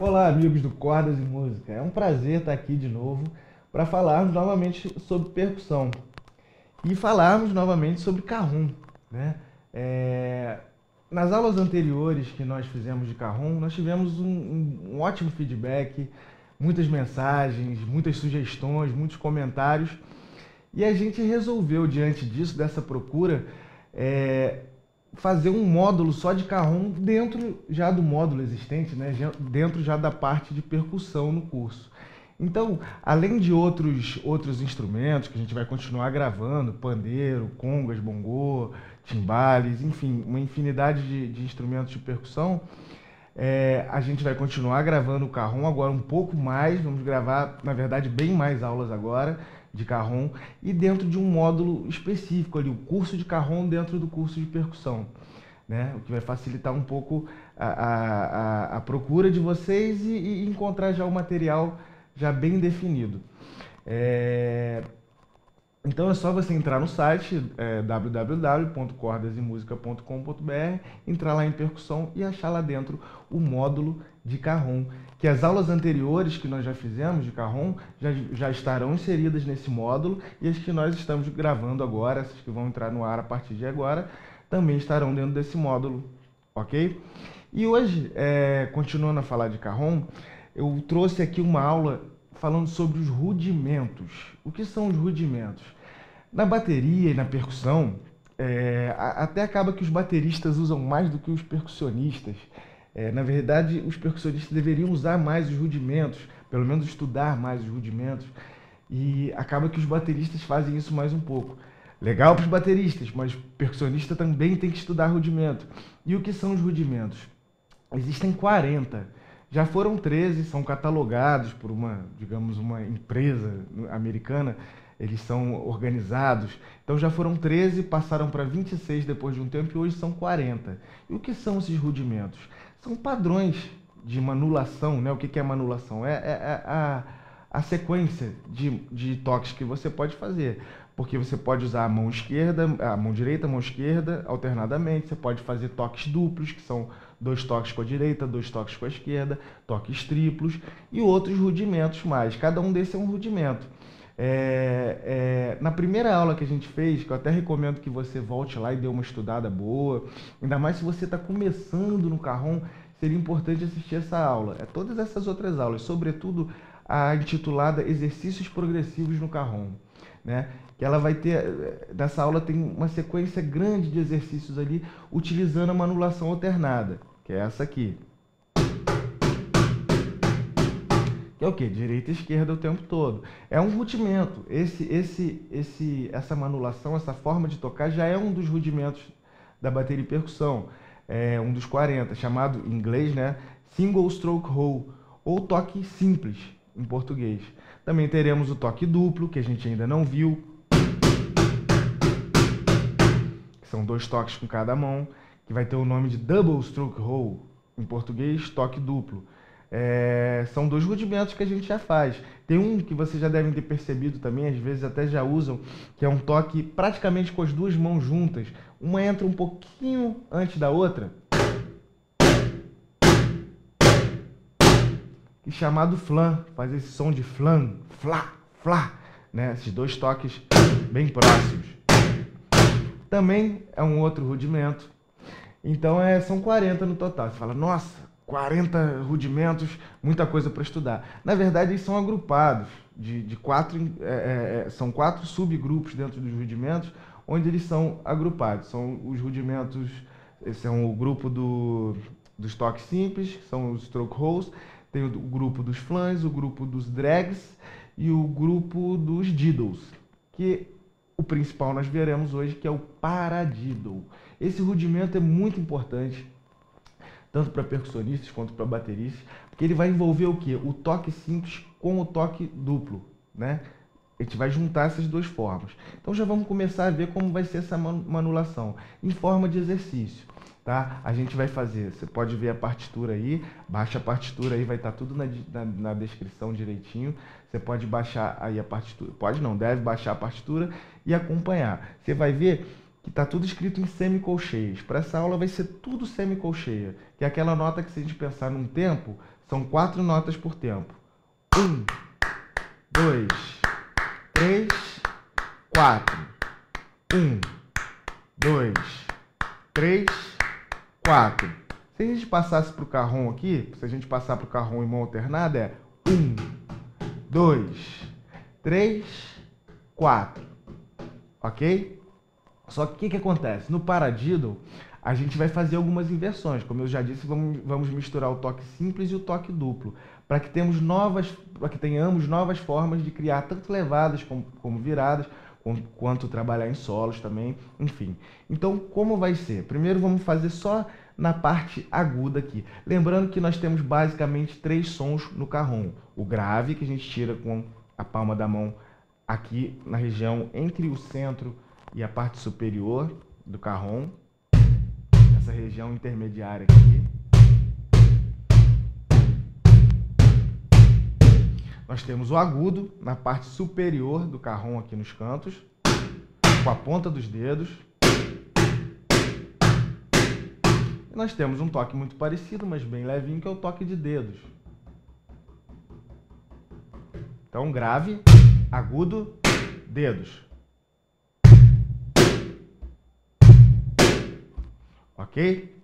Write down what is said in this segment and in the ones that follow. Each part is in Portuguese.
Olá, amigos do Cordas e Música. É um prazer estar aqui de novo para falarmos novamente sobre percussão e falarmos novamente sobre carrom. Né? É... Nas aulas anteriores que nós fizemos de carrom, nós tivemos um, um, um ótimo feedback, muitas mensagens, muitas sugestões, muitos comentários. E a gente resolveu, diante disso, dessa procura, é, fazer um módulo só de carrom dentro já do módulo existente, né? dentro já da parte de percussão no curso. Então, além de outros, outros instrumentos que a gente vai continuar gravando, pandeiro, congas, bongô, timbales, enfim, uma infinidade de, de instrumentos de percussão, é, a gente vai continuar gravando o carrom agora um pouco mais, vamos gravar, na verdade, bem mais aulas agora, de carrom e dentro de um módulo específico ali, o curso de carrom dentro do curso de percussão. Né? O que vai facilitar um pouco a, a, a procura de vocês e, e, encontrar já o material já bem definido. É... Então é só você entrar no site é, www.cordasemusica.com.br, entrar lá em percussão e achar lá dentro o módulo de carrom que as aulas anteriores que nós já fizemos de Carrom já, já estarão inseridas nesse módulo e as que nós estamos gravando agora, essas que vão entrar no ar a partir de agora, também estarão dentro desse módulo, ok? E hoje, é, continuando a falar de Carrom, eu trouxe aqui uma aula falando sobre os rudimentos. O que são os rudimentos? Na bateria e na percussão, é, até acaba que os bateristas usam mais do que os percussionistas. É, na verdade, os percussionistas deveriam usar mais os rudimentos, pelo menos estudar mais os rudimentos, e acaba que os bateristas fazem isso mais um pouco. Legal para os bateristas, mas percussionista também tem que estudar rudimento. E o que são os rudimentos? Existem 40. Já foram 13, são catalogados por uma, digamos, uma empresa americana. Eles são organizados. Então já foram 13, passaram para 26 depois de um tempo e hoje são 40. E o que são esses rudimentos? são padrões de manulação, né? O que é manulação? É, é, é a, a sequência de, de toques que você pode fazer. Porque você pode usar a mão esquerda, a mão direita, a mão esquerda, alternadamente. Você pode fazer toques duplos, que são dois toques com a direita, dois toques com a esquerda, toques triplos e outros rudimentos mais. Cada um desses é um rudimento. É, é, na primeira aula que a gente fez, que eu até recomendo que você volte lá e dê uma estudada boa, ainda mais se você está começando no carrom, seria importante assistir essa aula. É todas essas outras aulas, sobretudo a intitulada Exercícios Progressivos no Carrom, né? Que ela vai ter, nessa aula tem uma sequência grande de exercícios ali, utilizando a manulação alternada, que é essa aqui. que é o que? Direita e esquerda o tempo todo. É um rudimento. Esse, esse, esse, essa manulação, essa forma de tocar já é um dos rudimentos da bateria e percussão. É um dos 40, chamado em inglês, né? Single stroke roll, ou toque simples em português. Também teremos o toque duplo, que a gente ainda não viu. São dois toques com cada mão, que vai ter o nome de double stroke roll, em português, toque duplo. É, são dois rudimentos que a gente já faz. Tem um que vocês já devem ter percebido também, às vezes até já usam, que é um toque praticamente com as duas mãos juntas. Uma entra um pouquinho antes da outra. E chamado flan, faz esse som de flan, flá, flá, né? Esses dois toques bem próximos. Também é um outro rudimento. Então é, são 40 no total. Você fala, nossa, 40 rudimentos, muita coisa para estudar. Na verdade, eles são agrupados de, de quatro, é, é, é, são quatro subgrupos dentro dos rudimentos, onde eles são agrupados. São os rudimentos, esse é o grupo do, dos toques simples, são os stroke rolls, tem o, o grupo dos flans, o grupo dos drags e o grupo dos diddles, que o principal nós veremos hoje, que é o paradiddle. Esse rudimento é muito importante tanto para percussionistas quanto para bateristas, porque ele vai envolver o que? O toque simples com o toque duplo, né? A gente vai juntar essas duas formas. Então já vamos começar a ver como vai ser essa manulação em forma de exercício. Tá? A gente vai fazer, você pode ver a partitura aí, baixa a partitura aí, vai estar tá tudo na, na, na, descrição direitinho. Você pode baixar aí a partitura, pode não, deve baixar a partitura e acompanhar. Você vai ver que está tudo escrito em semicolcheias. Para essa aula vai ser tudo semicolcheia, que é aquela nota que se a gente pensar num tempo, são quatro notas por tempo. Um, dois, três, quatro. Um, dois, três, quatro. Se a gente passasse para o carrom aqui, se a gente passar para o carrom em mão alternada, é um, dois, três, quatro. Ok? Só que o que, que acontece? No paradiddle, a gente vai fazer algumas inversões. Como eu já disse, vamos, vamos misturar o toque simples e o toque duplo, para que, temos novas, que tenhamos novas formas de criar tanto levadas como, como viradas, quanto trabalhar em solos também, enfim. Então, como vai ser? Primeiro vamos fazer só na parte aguda aqui. Lembrando que nós temos basicamente três sons no carrom. O grave, que a gente tira com a palma da mão aqui na região entre o centro e a parte superior do carrom. Essa região intermediária aqui. Nós temos o agudo na parte superior do carrom aqui nos cantos, com a ponta dos dedos. E nós temos um toque muito parecido, mas bem levinho, que é o toque de dedos. Então, grave, agudo, dedos. Ok?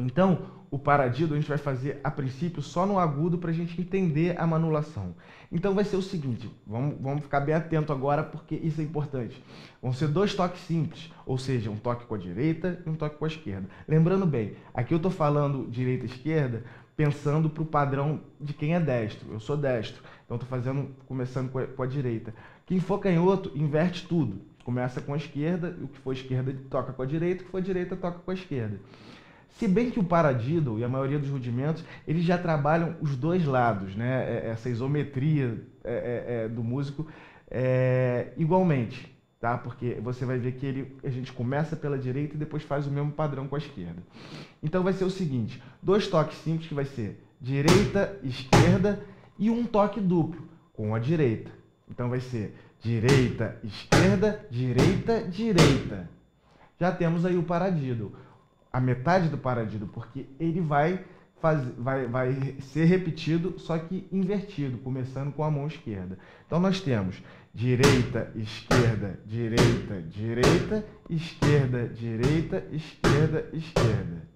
Então, o paradido a gente vai fazer a princípio só no agudo para a gente entender a manulação. Então vai ser o seguinte, vamos, vamos ficar bem atento agora porque isso é importante. Vão ser dois toques simples, ou seja, um toque com a direita e um toque com a esquerda. Lembrando bem, aqui eu estou falando direita e esquerda pensando para o padrão de quem é destro. Eu sou destro, então estou fazendo começando com a, com a direita. Quem for canhoto, inverte tudo. Começa com a esquerda, o que for esquerda toca com a direita, o que for direita toca com a esquerda. Se bem que o paradiddle e a maioria dos rudimentos, eles já trabalham os dois lados, né? É, essa isometria é, é, é, do músico é, igualmente, tá? Porque você vai ver que ele, a gente começa pela direita e depois faz o mesmo padrão com a esquerda. Então vai ser o seguinte, dois toques simples que vai ser direita, esquerda e um toque duplo com a direita. Então vai ser direita, esquerda, direita, direita. Já temos aí o paradiddle a metade do paradido, porque ele vai, faz, vai, vai ser repetido, só que invertido, começando com a mão esquerda. Então nós temos direita, esquerda, direita, direita, esquerda, direita, esquerda, esquerda.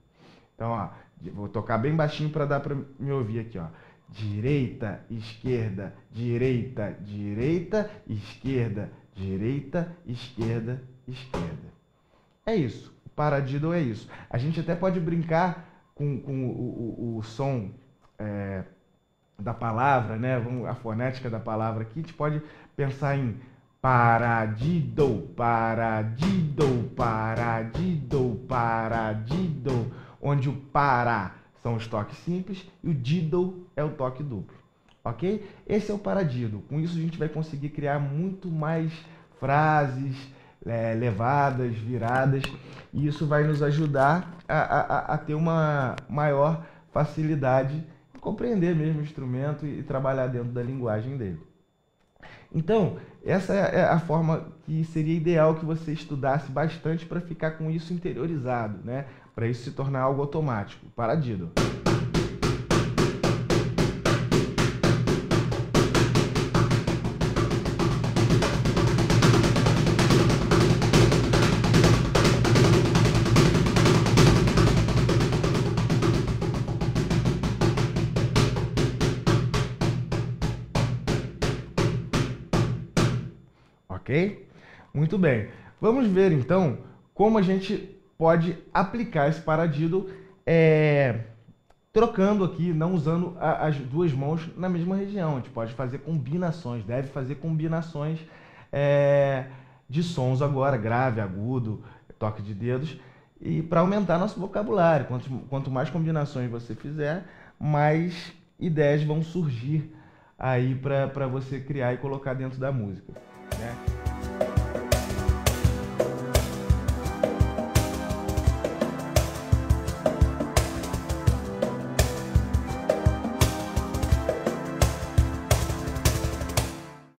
Então, ó, vou tocar bem baixinho para dar para me ouvir aqui, ó. Direita, esquerda, direita, direita, esquerda, direita, esquerda, esquerda. É isso paradiddle é isso. A gente até pode brincar com, com o, o, o som é, da palavra, né? a fonética da palavra aqui, a gente pode pensar em paradiddle, paradiddle, paradiddle, paradiddle, onde o para são os toques simples e o diddle é o toque duplo. Ok? Esse é o paradiddle. Com isso a gente vai conseguir criar muito mais frases, é, levadas, viradas, e isso vai nos ajudar a, a, a ter uma maior facilidade em compreender mesmo o instrumento e, e trabalhar dentro da linguagem dele. Então, essa é a forma que seria ideal que você estudasse bastante para ficar com isso interiorizado, né? Para isso se tornar algo automático, paradido. ok? Muito bem. Vamos ver então como a gente pode aplicar esse paradiddle é, trocando aqui, não usando a, as duas mãos na mesma região. A gente pode fazer combinações, deve fazer combinações é, de sons agora, grave, agudo, toque de dedos, e para aumentar nosso vocabulário. Quanto, quanto mais combinações você fizer, mais ideias vão surgir aí para você criar e colocar dentro da música.